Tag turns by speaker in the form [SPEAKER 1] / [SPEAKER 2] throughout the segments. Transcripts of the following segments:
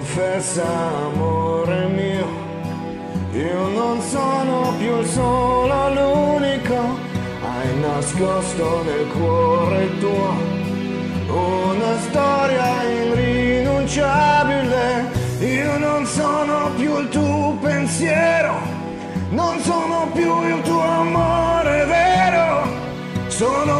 [SPEAKER 1] confessa amore mio, io non sono più il solo l'unico, hai nascosto nel cuore tuo una storia irrinunciabile, io non sono più il tuo pensiero, non sono più il tuo amore vero, sono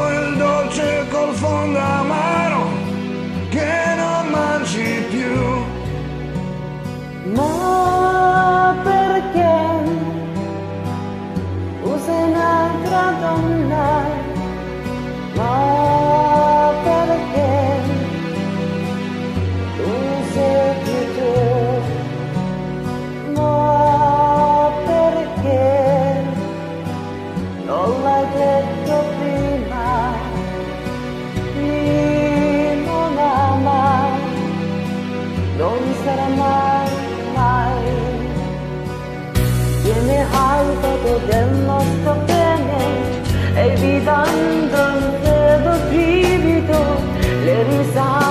[SPEAKER 2] del nostro bene, evitando il brivito, le risate.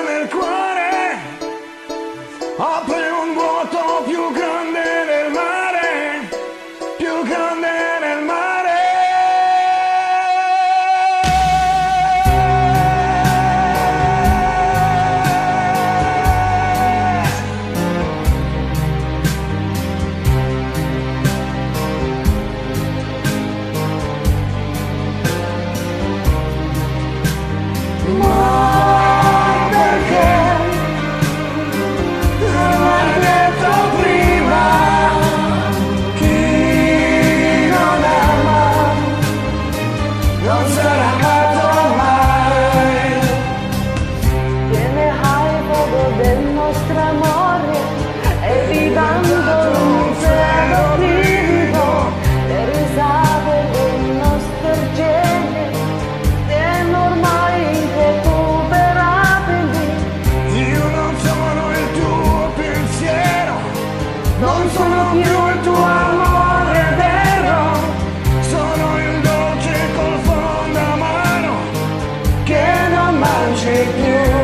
[SPEAKER 1] ferita nel cuore apre un vuoto più grande del mare, più grande del mare. Non
[SPEAKER 2] sono più il tuo amore vero, sono
[SPEAKER 1] il dolce col fondo amaro che non mangi più.